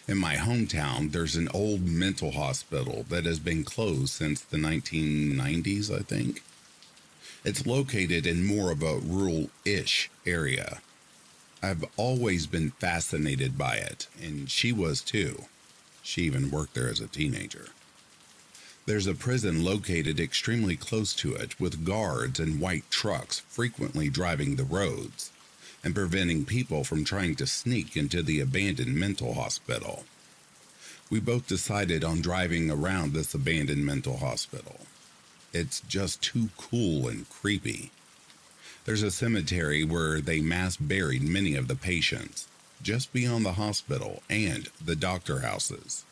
In my hometown, there's an old mental hospital that has been closed since the 1990s, I think. It's located in more of a rural ish area. I've always been fascinated by it, and she was too. She even worked there as a teenager. There's a prison located extremely close to it with guards and white trucks frequently driving the roads and preventing people from trying to sneak into the abandoned mental hospital. We both decided on driving around this abandoned mental hospital. It's just too cool and creepy. There's a cemetery where they mass buried many of the patients, just beyond the hospital and the doctor houses.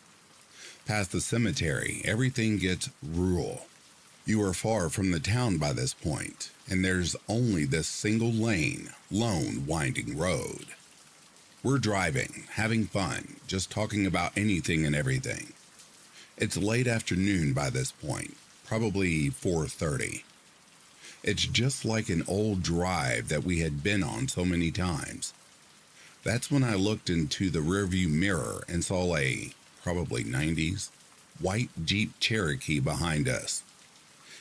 Past the cemetery, everything gets rural. You are far from the town by this point, and there's only this single lane, lone, winding road. We're driving, having fun, just talking about anything and everything. It's late afternoon by this point, probably 4:30. It's just like an old drive that we had been on so many times. That's when I looked into the rearview mirror and saw a probably 90s white Jeep Cherokee behind us.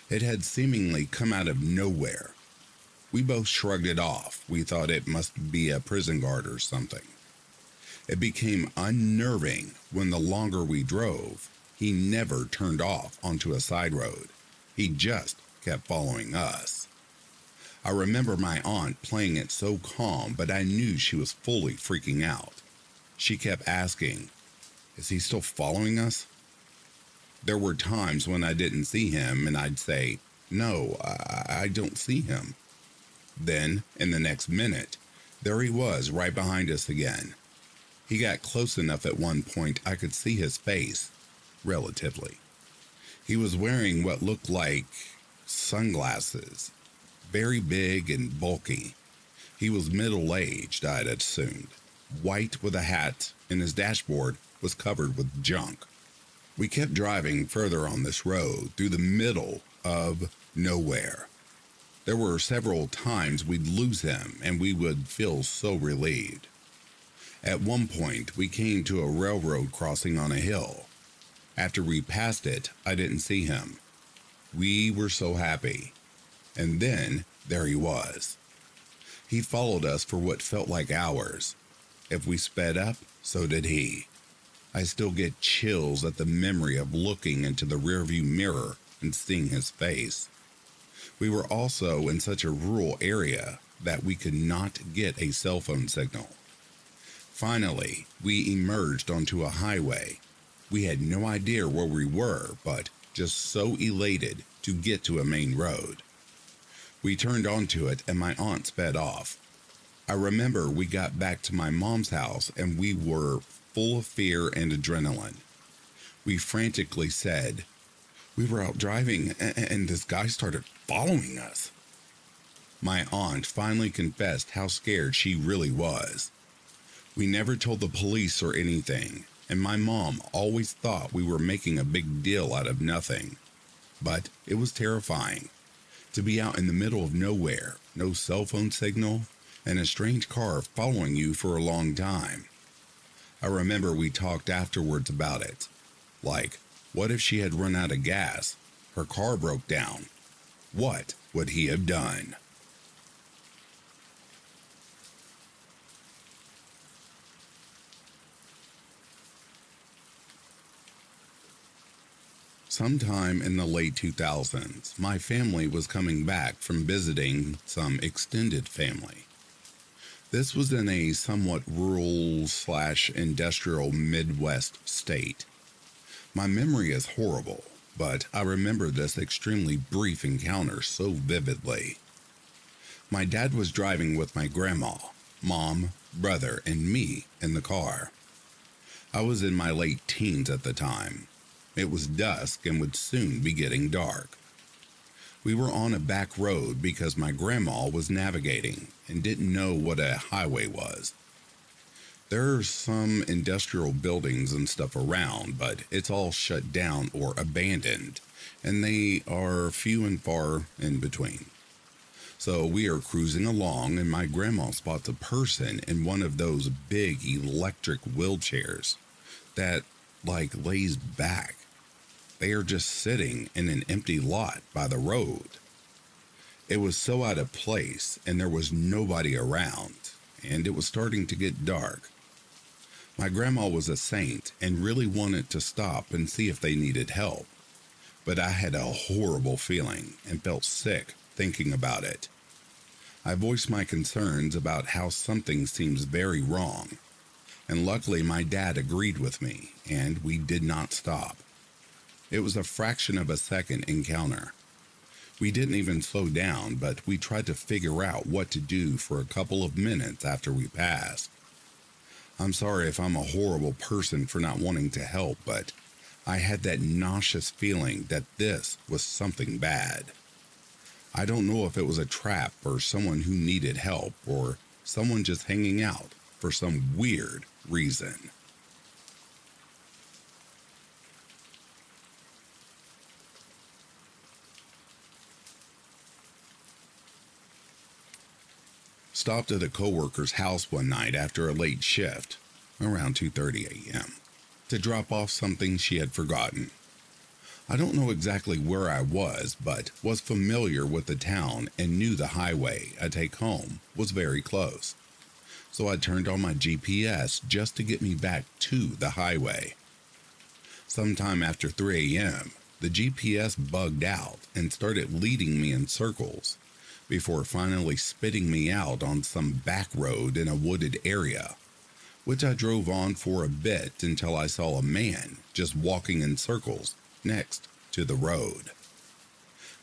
It had seemingly come out of nowhere. We both shrugged it off. We thought it must be a prison guard or something. It became unnerving when the longer we drove, he never turned off onto a side road. He just kept following us. I remember my aunt playing it so calm, but I knew she was fully freaking out. She kept asking, Is he still following us? There were times when I didn't see him, and I'd say, No, I, I don't see him. Then, in the next minute, there he was right behind us again. He got close enough at one point I could see his face, relatively. He was wearing what looked like sunglasses, very big and bulky. He was middle aged, I'd assumed, white with a hat, and his dashboard was covered with junk. We kept driving further on this road through the middle of nowhere. There were several times we'd lose him and we would feel so relieved. At one point, we came to a railroad crossing on a hill. After we passed it, I didn't see him. We were so happy. And then there he was. He followed us for what felt like hours. If we sped up, so did he. I still get chills at the memory of looking into the rearview mirror and seeing his face. We were also in such a rural area that we could not get a cell phone signal. Finally, we emerged onto a highway. We had no idea where we were, but just so elated to get to a main road. We turned onto it and my aunt sped off. I remember we got back to my mom's house and we were full of fear and adrenaline. We frantically said, We were out driving and this guy started following us. My aunt finally confessed how scared she really was. We never told the police or anything, and my mom always thought we were making a big deal out of nothing. But it was terrifying to be out in the middle of nowhere, no cell phone signal, and a strange car following you for a long time. I remember we talked afterwards about it. Like, what if she had run out of gas? Her car broke down. What would he have done? Sometime in the late 2000s, my family was coming back from visiting some extended family. This was in a somewhat rural slash industrial Midwest state. My memory is horrible, but I remember this extremely brief encounter so vividly. My dad was driving with my grandma, mom, brother, and me in the car. I was in my late teens at the time, it was dusk and would soon be getting dark. We were on a back road because my grandma was navigating and didn't know what a highway was. There are some industrial buildings and stuff around, but it's all shut down or abandoned, and they are few and far in between. So we are cruising along, and my grandma spots a person in one of those big electric wheelchairs that, like, lays back they are just sitting in an empty lot by the road. It was so out of place, and there was nobody around, and it was starting to get dark. My grandma was a saint and really wanted to stop and see if they needed help, but I had a horrible feeling and felt sick thinking about it. I voiced my concerns about how something seems very wrong, and luckily my dad agreed with me, and we did not stop. It was a fraction of a second encounter. We didn't even slow down, but we tried to figure out what to do for a couple of minutes after we passed. I'm sorry if I'm a horrible person for not wanting to help, but I had that nauseous feeling that this was something bad. I don't know if it was a trap or someone who needed help or someone just hanging out for some weird reason. Stopped at a coworker's house one night after a late shift, around 2:30 a.m., to drop off something she had forgotten. I don't know exactly where I was, but was familiar with the town and knew the highway I take home was very close. So I turned on my GPS just to get me back to the highway. Sometime after 3 a.m., the GPS bugged out and started leading me in circles before finally spitting me out on some back road in a wooded area, which I drove on for a bit until I saw a man just walking in circles next to the road.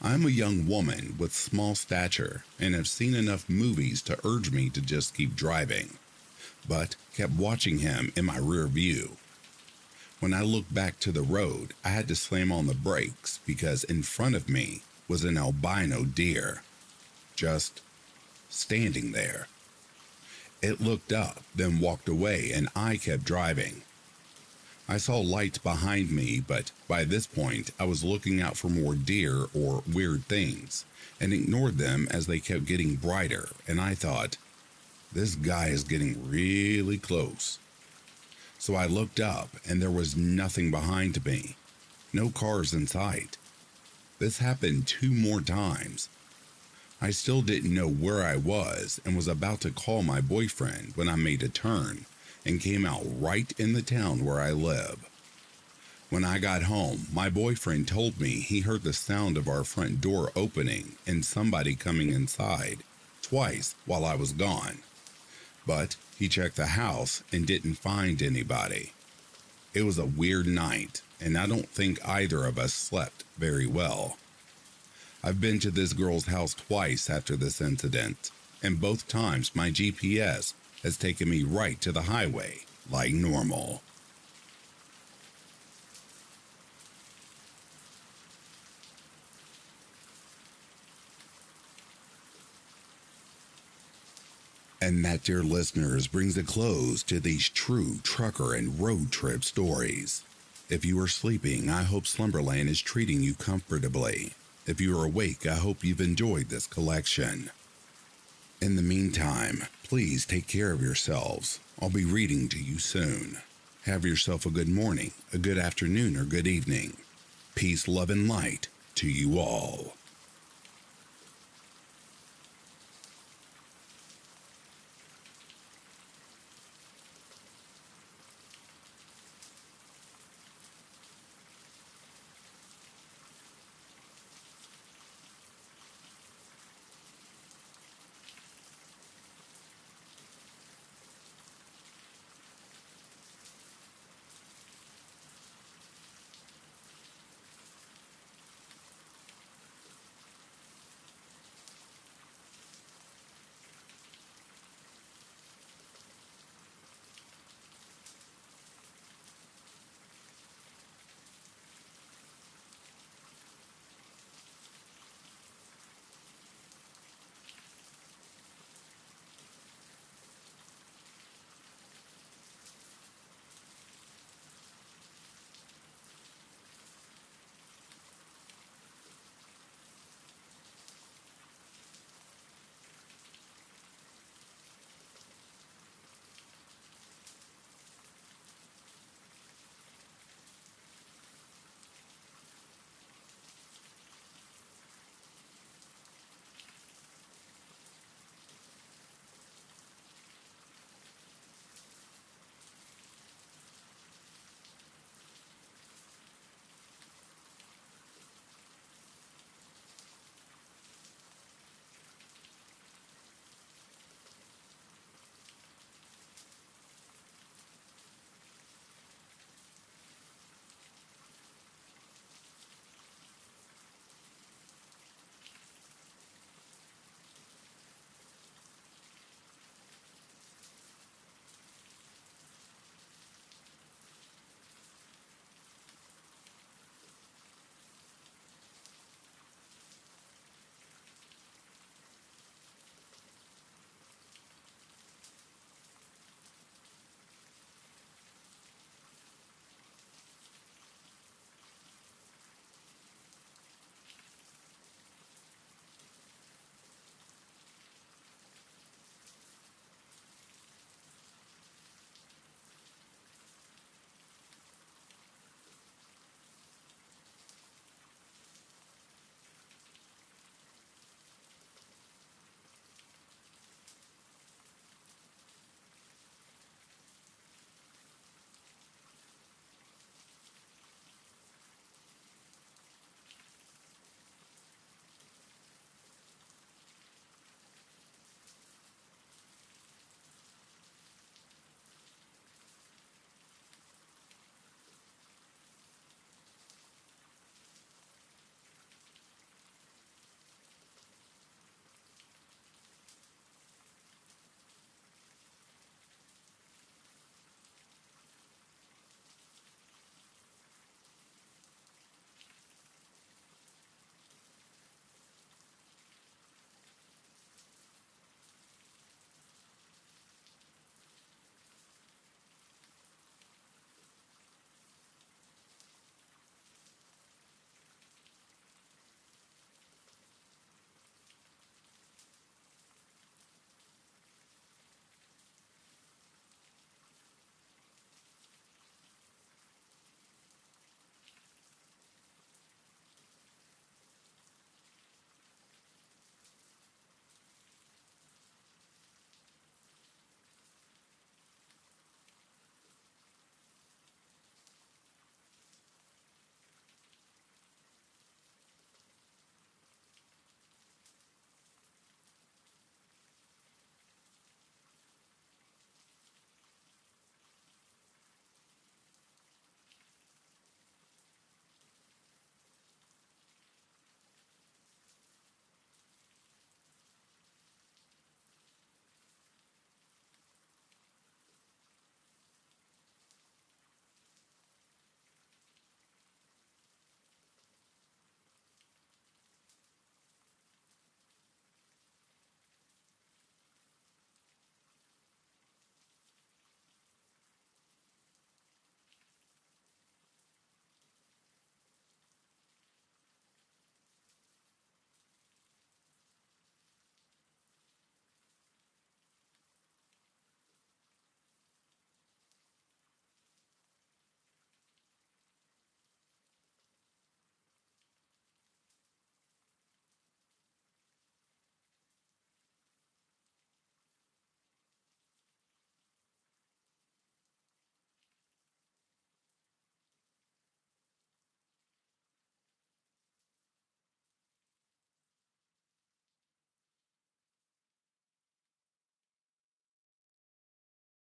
I'm a young woman with small stature and have seen enough movies to urge me to just keep driving, but kept watching him in my rear view. When I looked back to the road, I had to slam on the brakes because in front of me was an albino deer, just standing there. It looked up, then walked away, and I kept driving. I saw lights behind me, but by this point I was looking out for more deer or weird things and ignored them as they kept getting brighter, and I thought, this guy is getting really close. So I looked up and there was nothing behind me, no cars in sight. This happened two more times. I still didn't know where I was and was about to call my boyfriend when I made a turn and came out right in the town where I live. When I got home, my boyfriend told me he heard the sound of our front door opening and somebody coming inside twice while I was gone. But he checked the house and didn't find anybody. It was a weird night, and I don't think either of us slept very well. I've been to this girl's house twice after this incident, and both times my GPS has taken me right to the highway like normal. And that, dear listeners, brings a close to these true trucker and road trip stories. If you are sleeping, I hope Slumberland is treating you comfortably. If you are awake, I hope you've enjoyed this collection. In the meantime, please take care of yourselves. I'll be reading to you soon. Have yourself a good morning, a good afternoon, or good evening. Peace, love, and light to you all.